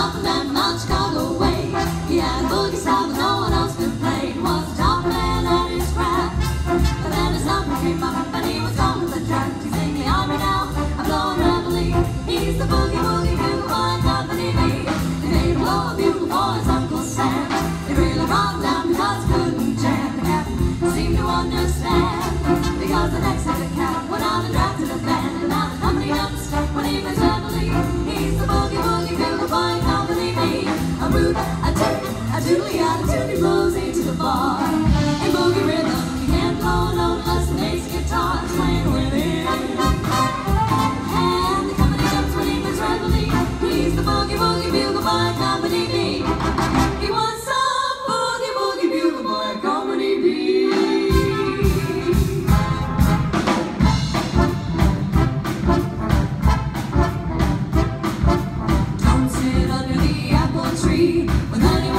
nothing that much got away. He had a boogie style no one else could play. Was a top man at his craft. But then his up, was gone with the track. He's in the army now, a blowing reveille. He's the boogie woogie bugle boy, company B. They made him blow of bugle for Uncle Sam. it really brought down because he couldn't jam. The captain seemed to understand. Because the next second cap went on and drafted a band. And now the company understood when he was reveille. I do, a doodly out a tuning blows into the bar. free with anyone.